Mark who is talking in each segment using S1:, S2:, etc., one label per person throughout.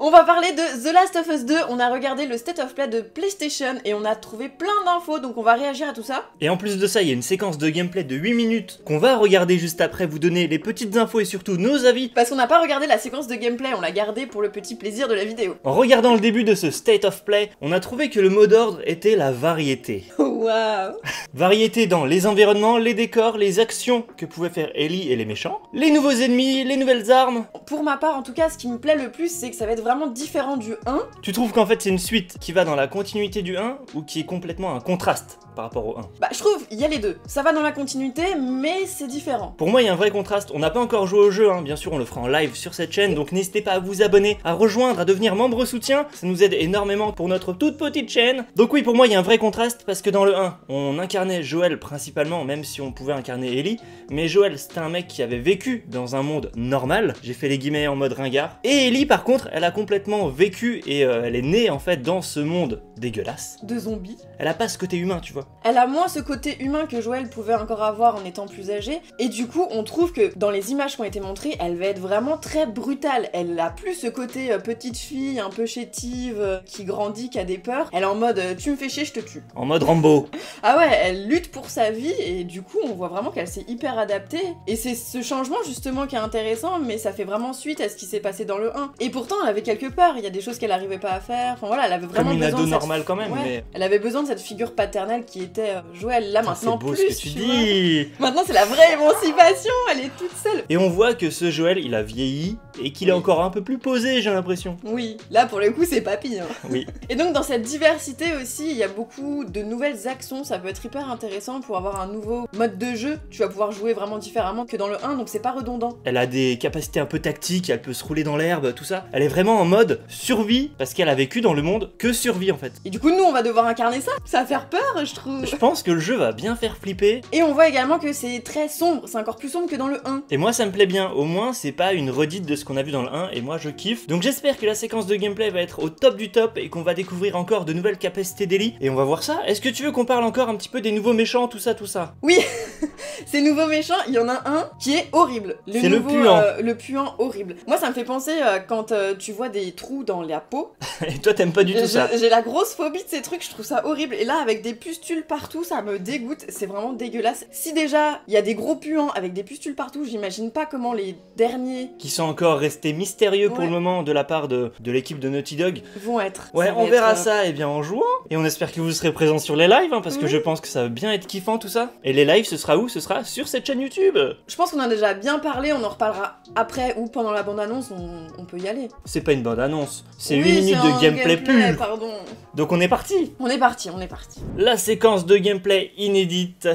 S1: On va parler de The Last of Us 2, on a regardé le State of Play de PlayStation et on a trouvé plein d'infos, donc on va réagir à tout ça.
S2: Et en plus de ça, il y a une séquence de gameplay de 8 minutes qu'on va regarder juste après, vous donner les petites infos et surtout nos avis.
S1: Parce qu'on n'a pas regardé la séquence de gameplay, on l'a gardé pour le petit plaisir de la vidéo.
S2: En regardant le début de ce State of Play, on a trouvé que le mot d'ordre était la variété.
S1: Waouh
S2: Variété dans les environnements, les décors, les actions que pouvaient faire Ellie et les méchants, les nouveaux ennemis, les nouvelles armes.
S1: Pour ma part, en tout cas, ce qui me plaît le plus, c'est que ça va être vraiment différent du 1.
S2: Tu trouves qu'en fait c'est une suite qui va dans la continuité du 1 ou qui est complètement un contraste? Par rapport au 1
S1: Bah, je trouve, il y a les deux. Ça va dans la continuité, mais c'est différent.
S2: Pour moi, il y a un vrai contraste. On n'a pas encore joué au jeu, hein. bien sûr, on le fera en live sur cette chaîne, donc n'hésitez pas à vous abonner, à rejoindre, à devenir membre soutien. Ça nous aide énormément pour notre toute petite chaîne. Donc oui, pour moi, il y a un vrai contraste parce que dans le 1, on incarnait Joël principalement, même si on pouvait incarner Ellie. Mais Joël, c'était un mec qui avait vécu dans un monde normal. J'ai fait les guillemets en mode ringard. Et Ellie, par contre, elle a complètement vécu et euh, elle est née en fait dans ce monde dégueulasse.
S1: De zombies.
S2: Elle a pas ce côté humain, tu vois.
S1: Elle a moins ce côté humain que Joël pouvait encore avoir en étant plus âgée. Et du coup, on trouve que dans les images qui ont été montrées, elle va être vraiment très brutale. Elle a plus ce côté euh, petite fille, un peu chétive, euh, qui grandit, qui a des peurs. Elle est en mode euh, tu me fais chier, je te tue.
S2: En mode Rambo.
S1: Ah ouais, elle lutte pour sa vie et du coup, on voit vraiment qu'elle s'est hyper adaptée. Et c'est ce changement justement qui est intéressant, mais ça fait vraiment suite à ce qui s'est passé dans le 1. Et pourtant, elle avait quelques peurs. Il y a des choses qu'elle n'arrivait pas à faire. Enfin voilà, elle avait vraiment
S2: Comme une
S1: besoin
S2: ado
S1: cette-
S2: normale quand même,
S1: Ouais.
S2: mais.
S1: Elle avait besoin de cette figure paternelle qui était euh, Joël. Là maintenant
S2: C'est beau
S1: plus.
S2: ce que tu dis.
S1: Maintenant c'est la vraie émancipation. Elle est toute seule.
S2: Et on voit que ce Joël, il a vieilli et qu'il est encore un peu plus posé, j'ai l'impression.
S1: Oui, là pour le coup c'est papy. Hein.
S2: Oui.
S1: Et donc dans cette diversité aussi, il y a beaucoup de nouvelles actions. Ça peut être hyper intéressant pour avoir un nouveau mode de jeu. Tu vas pouvoir jouer vraiment différemment que dans le 1, donc c'est pas redondant.
S2: Elle a des capacités un peu tactiques, elle peut se rouler dans l'herbe, tout ça. Elle est vraiment en mode survie parce qu'elle a vécu dans le monde que survie en fait.
S1: Et du coup nous on va devoir incarner ça. Ça va faire peur, je trouve.
S2: Je pense que le jeu va bien faire flipper.
S1: Et on voit également que c'est très sombre. C'est encore plus sombre que dans le 1.
S2: Et moi ça me plaît bien, au moins c'est pas une redite de ce qu'on a vu dans le 1 et moi je kiffe. Donc j'espère que la séquence de gameplay va être au top du top et qu'on va découvrir encore de nouvelles capacités d'Ellie. Et on va voir ça. Est-ce que tu veux qu'on parle encore un petit peu des nouveaux méchants, tout ça, tout ça?
S1: Oui, ces nouveaux méchants, il y en a un qui est horrible.
S2: C'est le puant.
S1: euh, le puant horrible. Moi, ça me fait penser euh, quand euh, tu vois des trous dans la peau.
S2: Et toi t'aimes pas du tout ça
S1: J'ai la grosse phobie de ces trucs, je trouve ça horrible. Et là, avec des pustules partout, ça me dégoûte. C'est vraiment dégueulasse. Si déjà, il y a des gros puants avec des pustules partout, j'imagine pas comment les derniers
S2: Qui sont encore restés mystérieux pour le moment de la part de, de l'équipe de Naughty Dog.
S1: vont être.
S2: Ouais, on verra
S1: être, euh,
S2: ça et bien en jouant. Et on espère que vous serez présents sur les lives, hein, parce que je pense que ça va bien être kiffant tout ça. Et les lives, ce sera où? Ce sera sur cette chaîne YouTube.
S1: Je pense qu'on en a déjà bien parlé, on en reparlera après ou pendant la bande-annonce, on, on peut y aller.
S2: C'est pas une bande annonce, c'est
S1: Oui,
S2: 8 minutes
S1: c'est
S2: de gameplay pur.
S1: Pardon.
S2: Donc on est parti.
S1: On est parti, on est parti.
S2: La séquence de gameplay inédite,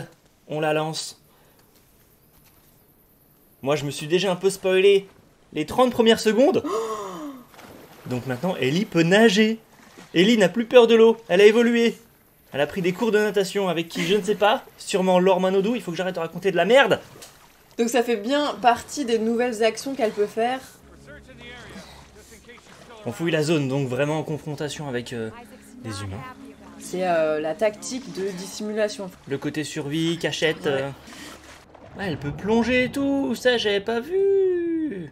S2: on la lance. Moi, je me suis déjà un peu spoilé les 30 premières secondes. Donc maintenant, Ellie peut nager. Ellie n'a plus peur de l'eau, elle a évolué. Elle a pris des cours de natation avec qui je ne sais pas, sûrement Laure Manodou, il faut que j'arrête de raconter de la merde.
S1: Donc ça fait bien partie des nouvelles actions qu'elle peut faire.
S2: On fouille la zone, donc vraiment en confrontation avec euh, des humains.
S1: C'est euh, la tactique de dissimulation.
S2: Le côté survie, cachette. euh. Ouais, elle peut plonger et tout, ça j'avais pas vu.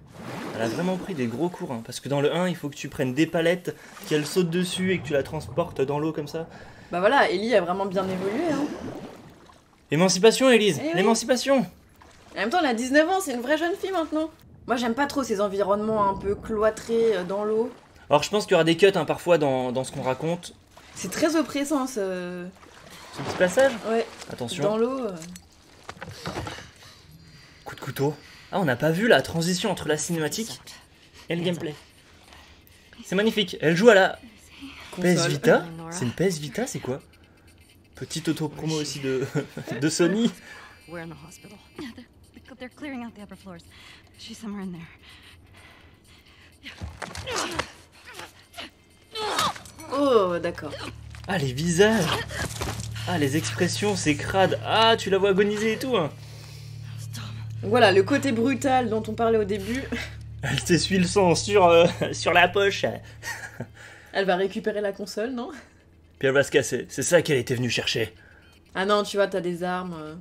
S2: Elle a vraiment pris des gros cours, hein, parce que dans le 1, il faut que tu prennes des palettes, qu'elle saute dessus et que tu la transportes dans l'eau comme ça.
S1: Bah voilà, Ellie a vraiment bien évolué. Hein.
S2: Émancipation, Elise,
S1: Eh oui.
S2: l'émancipation.
S1: En même temps, elle a 19 ans, c'est une vraie jeune fille maintenant. Moi, j'aime pas trop ces environnements un peu cloîtrés euh, dans l'eau.
S2: Alors je pense qu'il y aura des cuts hein, parfois dans, dans ce qu'on raconte.
S1: C'est très oppressant, ce...
S2: Ce petit passage,
S1: Ouais,
S2: attention,
S1: dans l'eau. euh.
S2: coup de couteau. Ah, on n'a pas vu la transition entre la cinématique et le gameplay. C'est magnifique, elle joue à la PS. Vita C'est une PS Vita, c'est quoi? Petite auto-promo aussi de, de Sony.
S1: Oh, d'accord.
S2: Ah, les visages Ah, les expressions, c'est crade. Ah, tu la vois agoniser et tout. hein.
S1: Voilà, le côté brutal dont on parlait au début.
S2: Elle s'essuie le sang sur, euh, sur la poche.
S1: Elle va récupérer la console, non?
S2: Puis elle va se casser. C'est ça qu'elle était venue chercher.
S1: Ah non, tu vois, t'as des armes. euh.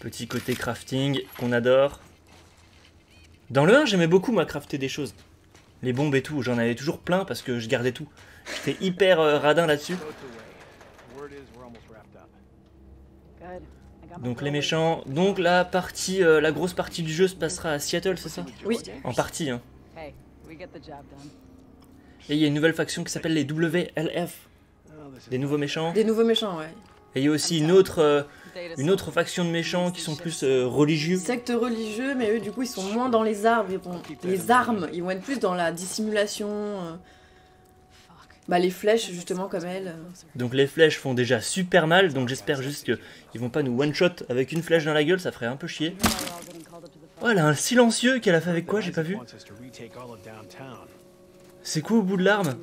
S2: Petit côté crafting qu'on adore. Dans le 1, j'aimais beaucoup, moi, crafter des choses. Les bombes et tout, j'en avais toujours plein parce que je gardais tout. J'étais hyper euh, radin là-dessus. Donc les méchants. Donc la partie, euh, la grosse partie du jeu se passera à Seattle, c'est ça?
S1: Oui.
S2: En partie. Hein.
S3: Hey, we get the job done.
S2: Et il y a une nouvelle faction qui s'appelle les WLF, des nouveaux méchants.
S1: Des nouveaux méchants, ouais.
S2: Et il y a aussi une autre, euh, une autre faction de méchants qui sont plus euh, religieux.
S1: Secte religieux, mais eux, du coup, ils sont moins dans les arbres. Ils vont... Les armes, ils vont être plus dans la dissimulation. Bah, les flèches, justement, comme elle. euh.
S2: Donc les flèches font déjà super mal, donc j'espère juste qu'ils vont pas nous one-shot avec une flèche dans la gueule, ça ferait un peu chier. Oh, elle a un silencieux qu'elle a fait avec quoi, j'ai pas vu. C'est quoi au bout de l'arme?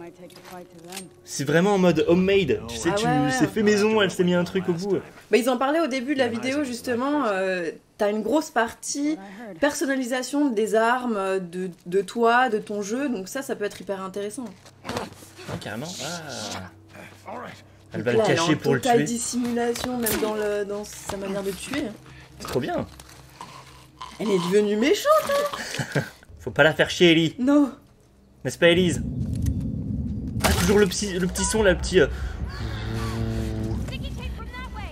S2: C'est vraiment en mode homemade. Tu sais,
S1: Ah
S2: tu
S1: ouais,
S2: c'est fait maison, elle s'est mis un truc au bout.
S1: Bah, ils en parlaient au début de la vidéo, justement. euh, T'as une grosse partie personnalisation des armes, euh, de, de toi, de ton jeu. Donc ça, ça peut être hyper intéressant.
S2: Ah, carrément. Ah.
S4: Right.
S2: Elle va
S1: Là,
S2: le cacher pour le tuer.
S1: dissimulation, même dans, le, dans sa manière de tuer.
S2: C'est trop bien.
S1: Elle est devenue méchante
S2: Faut pas la faire chier, Ellie.
S1: Non
S2: N'est-ce pas, Elise? Ah, toujours le petit, le petit son, là, le petit. euh,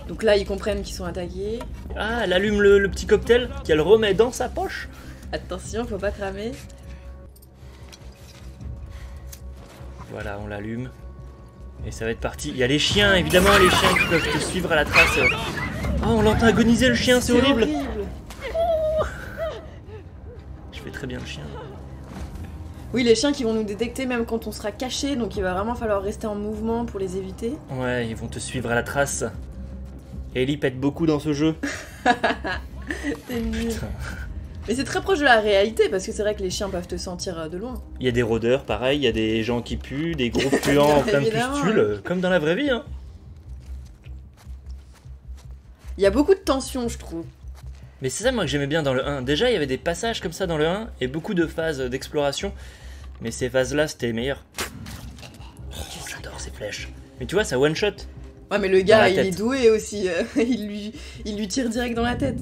S1: Donc là, ils comprennent qu'ils sont attaqués.
S2: Ah, elle allume le, le petit cocktail qu'elle remet dans sa poche.
S1: Attention, faut pas cramer.
S2: Voilà, on l'allume. Et ça va être parti. Il y a les chiens, évidemment, les chiens qui peuvent te suivre à la trace. Oh, on l'entend agoniser le chien, c'est horrible. Je fais très bien le chien.
S1: Oui, les chiens qui vont nous détecter même quand on sera caché, donc il va vraiment falloir rester en mouvement pour les éviter.
S2: Ouais, ils vont te suivre à la trace. Ellie pète beaucoup dans ce jeu.
S1: T'es nul. Mais c'est très proche de la réalité parce que c'est vrai que les chiens peuvent te sentir euh, de loin.
S2: Il y a des rôdeurs, pareil, il y a des gens qui puent, des gros puants plein de pustules, euh, comme dans la vraie vie. Hein.
S1: Il y a beaucoup de tension, je trouve.
S2: Mais c'est ça moi que j'aimais bien dans le 1. Déjà, il y avait des passages comme ça dans le 1 et beaucoup de phases d'exploration. Mais ces phases-là, c'était les meilleures. Oh, J'adore ces flèches. Mais tu vois, ça one shot.
S1: Ouais, mais le gars, il est doué aussi. euh, il, lui, il lui tire direct dans la tête.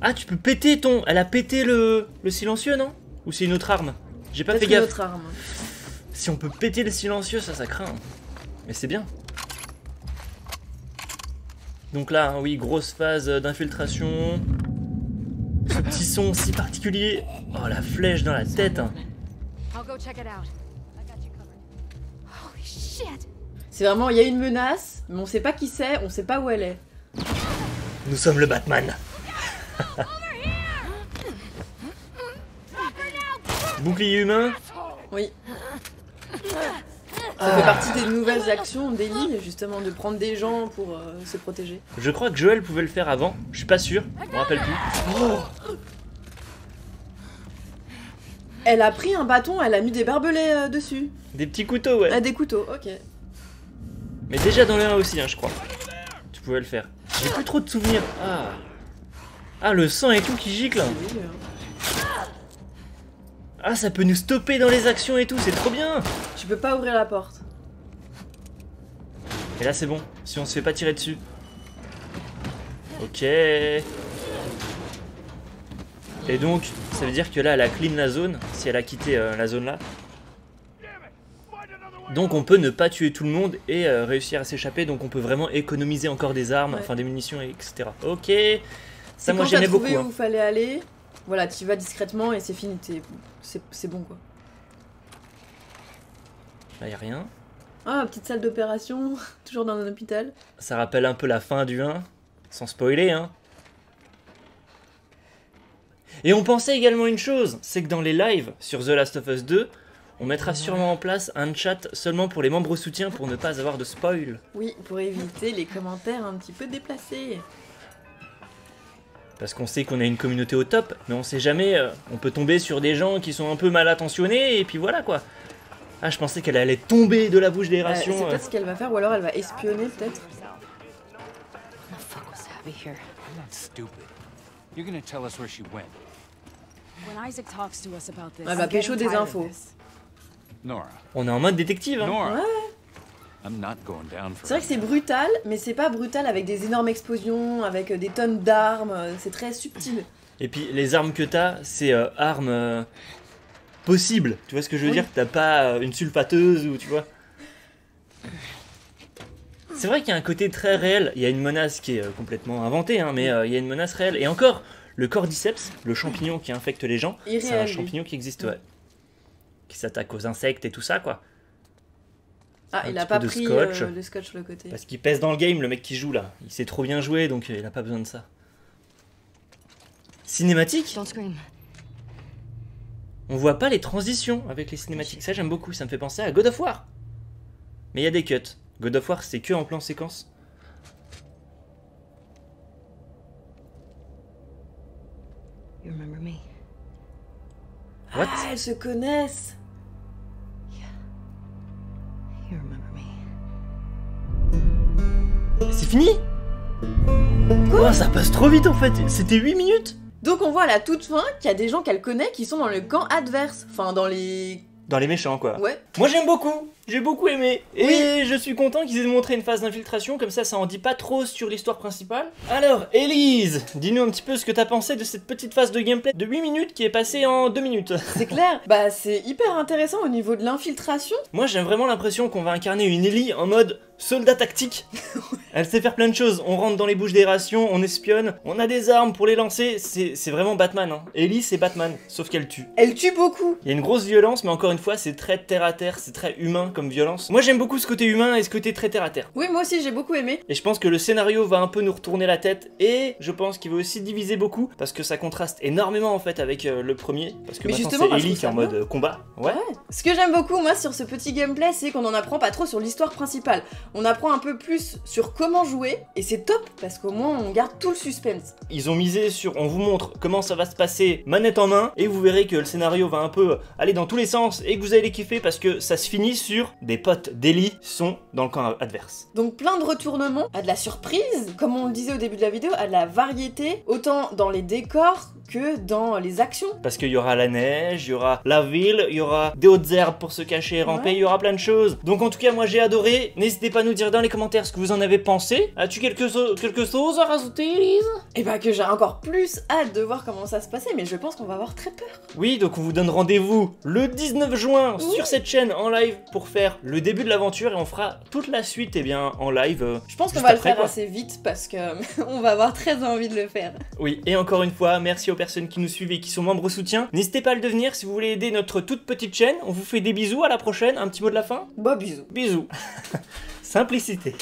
S2: Ah, tu peux péter ton. Elle a pété le, le silencieux, non? Ou c'est une autre arme? J'ai pas fait gaffe.
S1: autre arme.
S2: Si on peut péter le silencieux, ça, ça craint. Mais c'est bien. Donc là, hein, oui, grosse phase d'infiltration. Ce petit son si particulier. Oh, la flèche dans la tête. hein.
S3: I'll go check it out. I got you covered. Holy shit!
S1: C'est vraiment, il y a une menace, mais on sait pas qui c'est, on sait pas où elle est.
S2: Nous sommes le Batman. Bouclier humain.
S1: Oui. Ça fait partie des nouvelles actions d'Ellie, justement, de prendre des gens pour euh, se protéger.
S2: Je crois que Joël pouvait le faire avant. Je suis pas sûr. Je me rappelle plus.
S1: Elle a pris un bâton, elle a mis des barbelés euh, dessus.
S2: Des petits couteaux, ouais.
S1: Ah, des couteaux, ok.
S2: Mais déjà dans le 1 aussi, hein, je crois. Tu pouvais le faire. J'ai plus trop de souvenirs. Ah. Ah, le sang et tout qui gicle. Ah, ça peut nous stopper dans les actions et tout, c'est trop bien.
S1: Tu peux pas ouvrir la porte.
S2: Et là, c'est bon. Si on se fait pas tirer dessus. Ok. Et donc, ça veut dire que là, elle a clean la zone, si elle a quitté euh, la zone là. Donc on peut ne pas tuer tout le monde et euh, réussir à s'échapper, donc on peut vraiment économiser encore des armes,
S1: Ouais.
S2: enfin des munitions, etc. Ok, ça moi j'aimais beaucoup. hein.
S1: où fallait aller, voilà, tu vas discrètement et c'est fini, c'est c'est bon quoi.
S2: Là y a rien.
S1: Ah, petite salle d'opération, toujours dans un hôpital.
S2: Ça rappelle un peu la fin du 1, sans spoiler, hein. Et on pensait également une chose, c'est que dans les lives sur The Last of Us 2, on mettra sûrement en place un chat seulement pour les membres soutiens pour ne pas avoir de spoil.
S1: Oui, pour éviter les commentaires un petit peu déplacés.
S2: Parce qu'on sait qu'on a une communauté au top, mais on sait jamais, euh, on peut tomber sur des gens qui sont un peu mal intentionnés, et puis voilà quoi. Ah, je pensais qu'elle allait tomber de la bouche des
S1: Euh,
S2: rations.
S1: c'est
S2: euh.
S1: peut-être ce qu'elle va faire, ou alors elle va espionner peut-être.
S3: What the fuck was Abby here?
S5: I'm not stupid. You're gonna tell us where she went.
S3: When Isaac talks to us about this,
S1: Elle va pécho des infos.
S5: Nora.
S2: On est en mode détective. Hein.
S1: Ouais. C'est vrai que c'est brutal, mais c'est pas brutal avec des énormes explosions, avec euh, des tonnes d'armes, euh, c'est très subtil.
S2: Et puis les armes que t'as, c'est euh, armes. euh, possible. Tu vois ce que je veux
S1: Oui.
S2: dire? T'as pas euh, une sulfateuse ou tu vois? C'est vrai qu'il y a un côté très réel. Il y a une menace qui est euh, complètement inventée, hein, mais euh, il y a une menace réelle. Et encore, le cordyceps, le champignon qui infecte les gens, c'est un champignon qui existe,
S1: Mm.
S2: ouais. Qui s'attaque aux insectes et tout ça, quoi.
S1: Ah, il a pas pris
S2: scotch.
S1: euh, le scotch sur le côté.
S2: Parce qu'il pèse dans le game, le mec qui joue là. Il sait trop bien jouer, donc euh, il a pas besoin de ça. Cinématique? On voit pas les transitions avec les cinématiques. Ça, j'aime beaucoup. Ça me fait penser à God of War. Mais il y a des cuts. God of War, c'est que en plan séquence.
S3: You remember me?
S2: What?
S1: Ah, elles se connaissent
S2: C'est fini Quoi Ça passe trop vite en fait. C'était 8 minutes
S1: Donc on voit à la toute fin qu'il y a des gens qu'elle connaît qui sont dans le camp adverse. Enfin, dans les...
S2: Dans les méchants, quoi.
S1: Ouais.
S2: Moi, j'aime beaucoup. J'ai beaucoup aimé. Et
S1: Oui.
S2: je suis content qu'ils aient montré une phase d'infiltration. Comme ça, ça en dit pas trop sur l'histoire principale. Alors, Elise, dis-nous un petit peu ce que t'as pensé de cette petite phase de gameplay de 8 minutes qui est passée en 2 minutes.
S1: C'est clair. bah, c'est hyper intéressant au niveau de l'infiltration.
S2: Moi, j'ai vraiment l'impression qu'on va incarner une Ellie en mode soldat tactique. Elle sait faire plein de choses. On rentre dans les bouches des rations, on espionne, on a des armes pour les lancer. C'est vraiment Batman. Hein. Ellie, c'est Batman, sauf qu'elle tue.
S1: Elle tue beaucoup.
S2: Il y a une grosse violence, mais encore une fois, c'est très terre à terre, c'est très humain comme violence. Moi, j'aime beaucoup ce côté humain et ce côté très terre à terre.
S1: Oui, moi aussi, j'ai beaucoup aimé.
S2: Et je pense que le scénario va un peu nous retourner la tête et je pense qu'il va aussi diviser beaucoup parce que ça contraste énormément en fait avec euh, le premier. Parce que
S1: Mais
S2: maintenant c'est Ellie qui est en mode euh, combat. Ouais.
S1: Ce que j'aime beaucoup, moi, sur ce petit gameplay, c'est qu'on en apprend pas trop sur l'histoire principale. On apprend un peu plus sur comment jouer, et c'est top, parce qu'au moins, on garde tout le suspense.
S2: Ils ont misé sur on vous montre comment ça va se passer manette en main et vous verrez que le scénario va un peu aller dans tous les sens et que vous allez les kiffer parce que ça se finit sur des potes d'Ellie sont dans le camp adverse.
S1: Donc plein de retournements, à de la surprise, comme on le disait au début de la vidéo, à de la variété, autant dans les décors que dans les actions.
S2: Parce qu'il y aura la neige, il y aura la ville, il y aura des hautes herbes pour se cacher et ramper,
S1: Ouais.
S2: il y aura plein de choses. Donc en tout cas, moi j'ai adoré. N'hésitez pas à nous dire dans les commentaires ce que vous en avez pensé. As-tu quelque, so- quelque chose à rajouter, Elise
S1: Et bah que j'ai encore plus hâte de voir comment ça se passait, mais je pense qu'on va avoir très peur.
S2: Oui, donc on vous donne rendez-vous le 19 juin
S1: Oui.
S2: sur cette chaîne en live pour faire le début de l'aventure et on fera toute la suite eh bien, en live. euh,
S1: Je pense qu'on va le
S2: après,
S1: faire
S2: quoi.
S1: assez vite parce que on va avoir très envie de le faire.
S2: Oui, et encore une fois, merci aux personnes qui nous suivent et qui sont membres soutien. N'hésitez pas à le devenir si vous voulez aider notre toute petite chaîne. On vous fait des bisous, à la prochaine. Un petit mot de la fin?
S1: Bah bisous.
S2: Bisous. Simplicité.